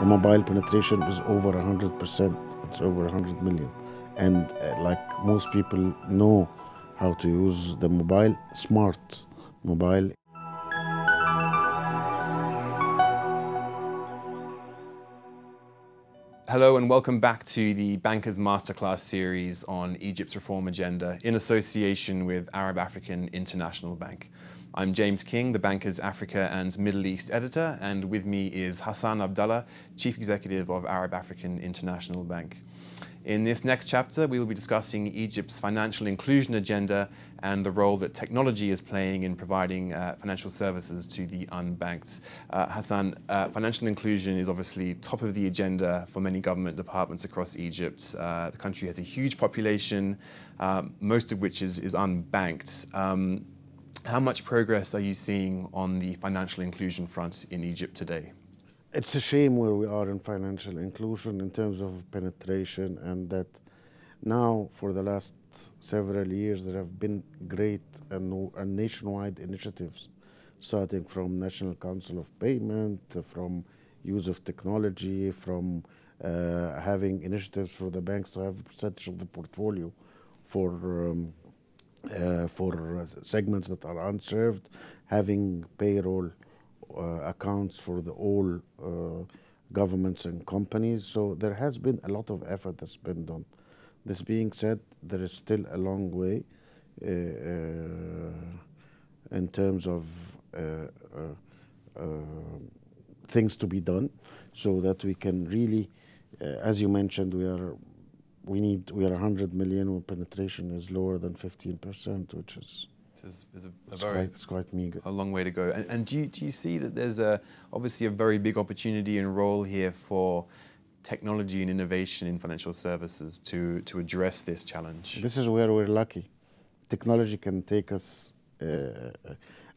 the mobile penetration is over 100%. It's over 100 million. And uh, like most people know how to use the mobile, smart mobile. Hello and welcome back to the Bankers Masterclass series on Egypt's reform agenda in association with Arab African International Bank. I'm James King, the Bankers Africa and Middle East editor, and with me is Hassan Abdalla, Chief Executive of Arab African International Bank. In this next chapter, we will be discussing Egypt's financial inclusion agenda and the role that technology is playing in providing uh, financial services to the unbanked. Uh, Hassan, uh, financial inclusion is obviously top of the agenda for many government departments across Egypt. Uh, the country has a huge population, um, most of which is, is unbanked. Um, how much progress are you seeing on the financial inclusion front in Egypt today? It's a shame where we are in financial inclusion in terms of penetration, and that now for the last several years there have been great and, and nationwide initiatives, starting from National Council of Payment, from use of technology, from uh, having initiatives for the banks to have a percentage of the portfolio for um, uh, for segments that are unserved, having payroll Uh, accounts for the all uh, governments and companies. So there has been a lot of effort that's been done. This being said, there is still a long way uh, uh in terms of uh, things to be done so that we can really, as you mentioned, we are we need we are 100 million when penetration is lower than 15%, which is is, is a, a very quite, it's quite meager. A long way to go. And, and, do you do you see that there's a obviously a very big opportunity and role here for technology and innovation in financial services to to address this challenge? This is where we're lucky. Technology can take us uh,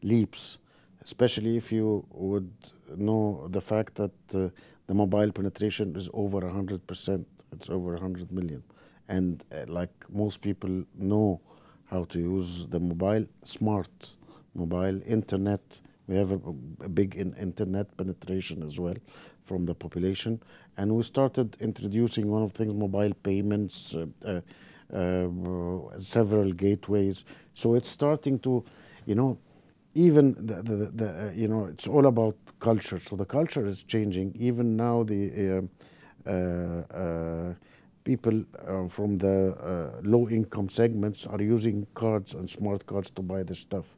leaps, especially if you would know the fact that uh, the mobile penetration is over 100%. It's over 100 million. And uh, like most people know how to use the mobile, smart mobile, internet. We have a, a big in internet penetration as well from the population. And we started introducing one of things, mobile payments, uh, uh, uh, several gateways. So it's starting to, you know, even the, the, the uh, you know, it's all about culture. So the culture is changing. Even now, the uh, uh, uh, people uh, from the low income segments are using cards and smart cards to buy the stuff.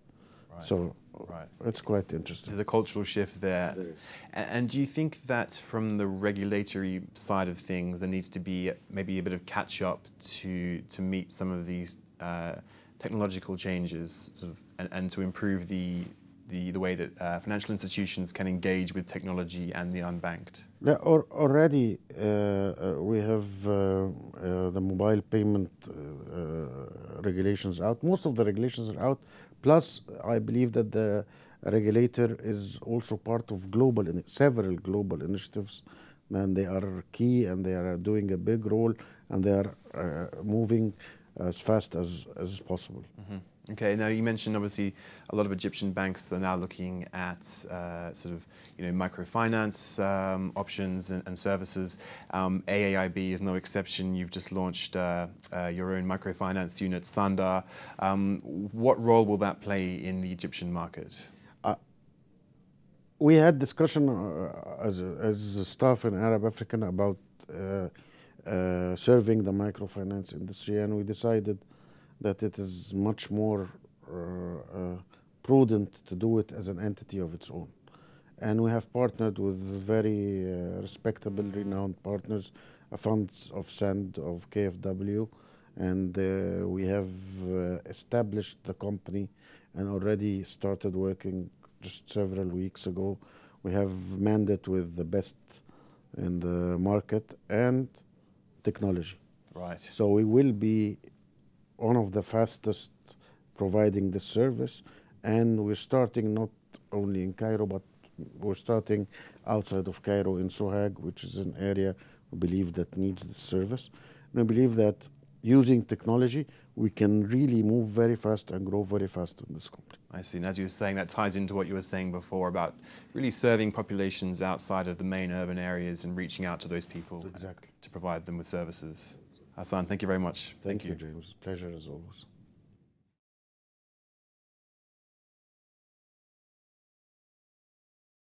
Right. So right. it's quite interesting. There's a cultural shift there. there and do you think that from the regulatory side of things, there needs to be maybe a bit of catch up to to meet some of these uh, technological changes, sort of, and, and to improve the the, the way that uh, financial institutions can engage with technology and the unbanked? Yeah, or, already uh, uh, we have uh, uh, the mobile payment regulations out. Most of the regulations are out. Plus, I believe that the regulator is also part of global several global initiatives, and they are key and they are doing a big role and they are moving as fast as as possible. Mm -hmm. Okay, now you mentioned obviously a lot of Egyptian banks are now looking at uh, sort of you know microfinance um, options and, and services. Um, AAIB is no exception. You've just launched uh, uh, your own microfinance unit, Sanda. Um, what role will that play in the Egyptian market? Uh, we had discussion uh, as, as staff in Arab African about uh, serving the microfinance industry, and we decided that it is much more uh, uh, prudent to do it as an entity of its own. And we have partnered with very respectable, renowned partners, funds of SANAD, of KFW, and uh, we have uh, established the company and already started working just several weeks ago. We have mandate with the best in the market and technology. Right. So we will be one of the fastest providing this service. And we're starting not only in Cairo, but we're starting outside of Cairo in Sohag, which is an area we believe that needs this service. And I believe that using technology, we can really move very fast and grow very fast in this country. I see. And as you were saying, that ties into what you were saying before about really serving populations outside of the main urban areas and reaching out to those people Exactly. to provide them with services. Hassan, thank you very much. Thank, you, James. Pleasure as always.